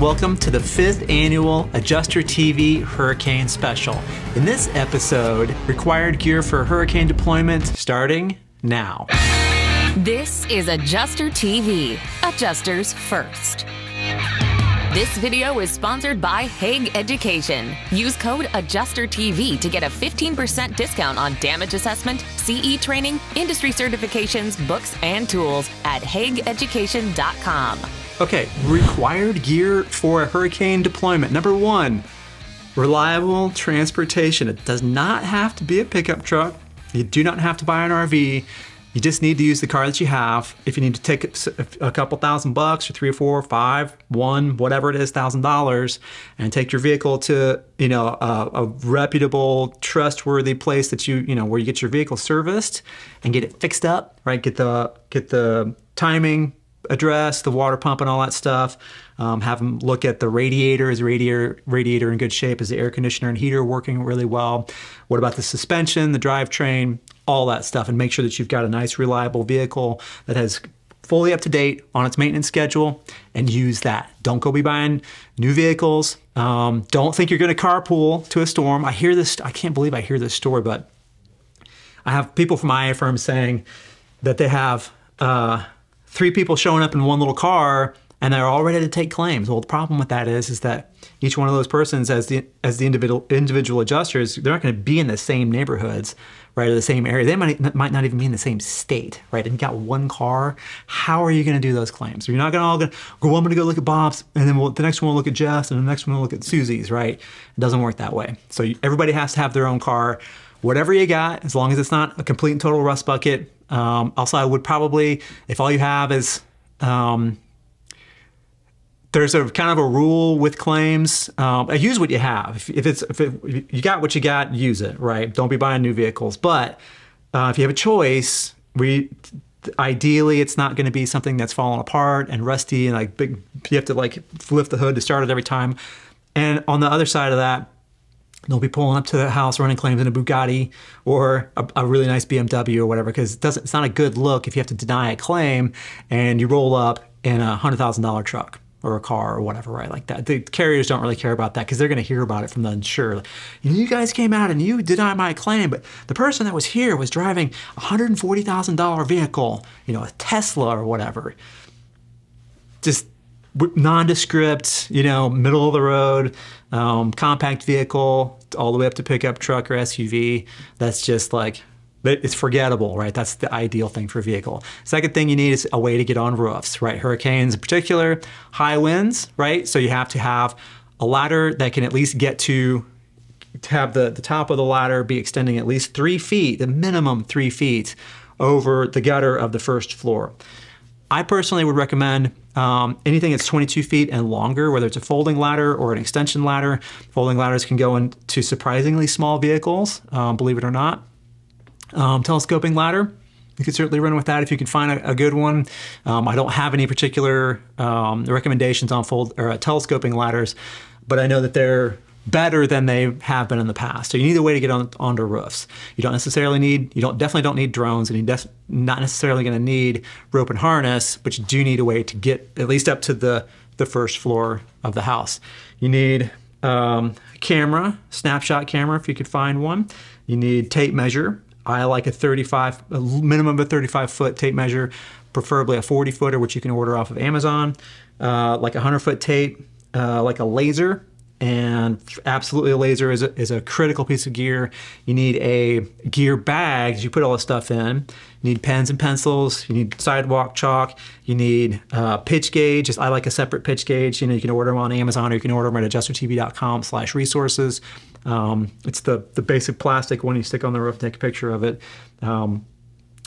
Welcome to the fifth annual Adjuster TV Hurricane Special. In this episode, required gear for hurricane deployment starting now. This is Adjuster TV, Adjusters First. This video is sponsored by Haag Education. Use code AdjusterTV to get a 15% discount on damage assessment, CE training, industry certifications, books, and tools at haageducation.com. Okay, required gear for a hurricane deployment. Number one, reliable transportation. It does not have to be a pickup truck. You do not have to buy an RV. You just need to use the car that you have. If you need to take a couple thousand bucks or three or four, or five, one, whatever it is, thousand dollars, and take your vehicle to you know a, a, reputable, trustworthy place that you you know where you get your vehicle serviced and get it fixed up, right? Get the get the timing address, the water pump, and all that stuff. Um, have them look at the radiator. Is the radiator radiator in good shape? Is the air conditioner and heater working really well? What about the suspension, the drivetrain? all that stuff and make sure that you've got a nice reliable vehicle that has fully up to date on its maintenance schedule and use that. Don't go be buying new vehicles. Um, don't think you're going to carpool to a storm. I hear this, I can't believe I hear this story, but I have people from IA firms saying that they have uh, three people showing up in one little car and they're all ready to take claims. Well, the problem with that is, is that each one of those persons, as the as the individual individual adjusters, they're not going to be in the same neighborhoods, right, or the same area. They might might not even be in the same state, right? And you got one car. How are you going to do those claims? You're not going to all go. Well, I'm going to go look at Bob's, and then we'll, the next one will look at Jeff's, and the next one will look at Susie's, right? It doesn't work that way. So everybody has to have their own car. Whatever you got, as long as it's not a complete and total rust bucket. Um, also, I would probably, if all you have is um, there's a kind of a rule with claims. Um, use what you have. If, if it's if, it, if, you got what you got, use it. Right. Don't be buying new vehicles. But uh, if you have a choice, we ideally it's not going to be something that's falling apart and rusty and like big. You have to like lift the hood to start it every time. And on the other side of that, they'll be pulling up to the house running claims in a Bugatti or a, a really nice BMW or whatever because it. It's not a good look if you have to deny a claim and you roll up in a hundred thousand dollar truck or a car or whatever, right? Like that. The carriers don't really care about that because they're going to hear about it from the insured. You, know, you guys came out and you denied my claim, but the person that was here was driving a $140,000 vehicle, you know, a Tesla or whatever. Just nondescript, you know, middle of the road, um, compact vehicle, all the way up to pickup truck or SUV. That's just like it's forgettable, right? That's the ideal thing for a vehicle. Second thing you need is a way to get on roofs, right? Hurricanes in particular, high winds, right? So you have to have a ladder that can at least get to, to have the, the top of the ladder be extending at least three feet, the minimum three feet over the gutter of the first floor. I personally would recommend um, anything that's 22 feet and longer, whether it's a folding ladder or an extension ladder. Folding ladders can go into surprisingly small vehicles, um, believe it or not. Um, telescoping ladder, you could certainly run with that if you can find a, a good one. Um, I don't have any particular um, recommendations on fold or uh, telescoping ladders, but I know that they're better than they have been in the past. So you need a way to get on onto roofs. You don't necessarily need, you don't definitely don't need drones, and you're not necessarily going to need rope and harness, but you do need a way to get at least up to the the first floor of the house. You need um, camera, snapshot camera if you could find one. You need tape measure. I like a 35, a minimum of a 35 foot tape measure, preferably a 40 footer, which you can order off of Amazon, uh, like a 100 foot tape, uh, like a laser. And absolutely, a laser is a, is a critical piece of gear. You need a gear bag you put all the stuff in. You need pens and pencils. You need sidewalk chalk. You need uh, pitch gauge. I like a separate pitch gauge. You know, you can order them on Amazon or you can order them at adjustertv.com slash resources. Um, it's the, the basic plastic one you stick on the roof, take a picture of it. Um,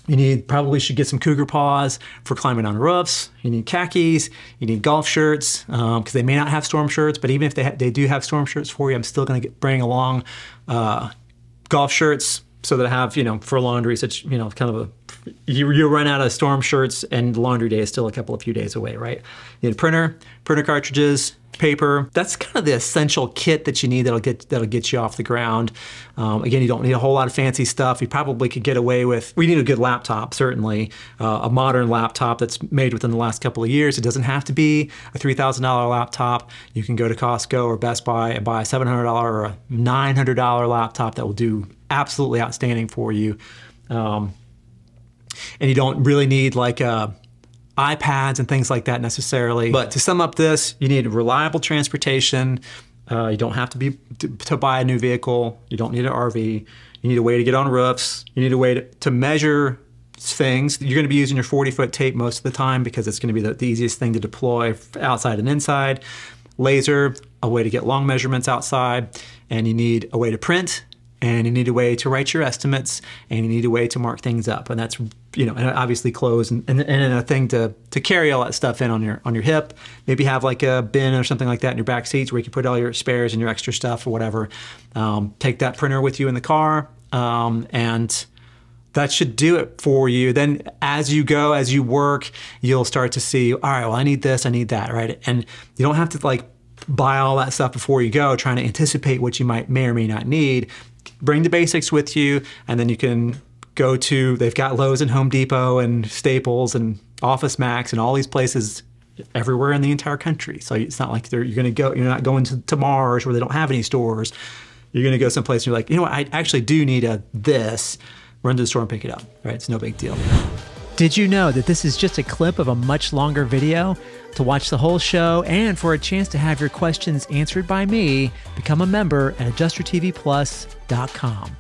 you need probably should get some cougar paws for climbing on roofs. You need khakis. You need golf shirts because um, they may not have storm shirts, but even if they they do have storm shirts for you, I'm still going to bring along uh, golf shirts so that I have you know for laundry, such you know kind of a you, you run out of storm shirts and laundry day is still a couple of few days away, right? You need printer, printer cartridges, paper. That's kind of the essential kit that you need that'll get that'll get you off the ground. Um, again, you don't need a whole lot of fancy stuff. You probably could get away with. We need a good laptop, certainly, uh, a modern laptop that's made within the last couple of years. It doesn't have to be a three thousand dollar laptop. You can go to Costco or Best Buy and buy a seven hundred dollar or a nine hundred dollar laptop that will do absolutely outstanding for you. Um, and you don't really need like uh, iPads and things like that necessarily. But to sum up this, you need reliable transportation. Uh, you don't have to be to, to, buy a new vehicle. You don't need an RV. You need a way to get on roofs. You need a way to, to measure things. You're going to be using your 40 foot tape most of the time because it's going to be the, the easiest thing to deploy outside and inside. Laser, a way to get long measurements outside, and you need a way to print and you need a way to write your estimates and you need a way to mark things up. And that's you know and obviously clothes and, and, and, a thing to to carry all that stuff in on your on your hip. Maybe have like a bin or something like that in your back seats where you can put all your spares and your extra stuff or whatever. Um, take that printer with you in the car um, and that should do it for you. Then as you go as you work you'll start to see all right well i need this i need that right? And you don't have to like buy all that stuff before you go trying to anticipate what you might may or may not need bring the basics with you, and then you can go to, they've got Lowe's and Home Depot and Staples and Office Max and all these places everywhere in the entire country. So it's not like you're going to go, you're not going to, to Mars where they don't have any stores. You're going to go someplace and you're like, you know what, I actually do need a this. Run to the store and pick it up, right? It's no big deal. Did you know that this is just a clip of a much longer video? To watch the whole show and for a chance to have your questions answered by me, become a member at adjustertvplus.com.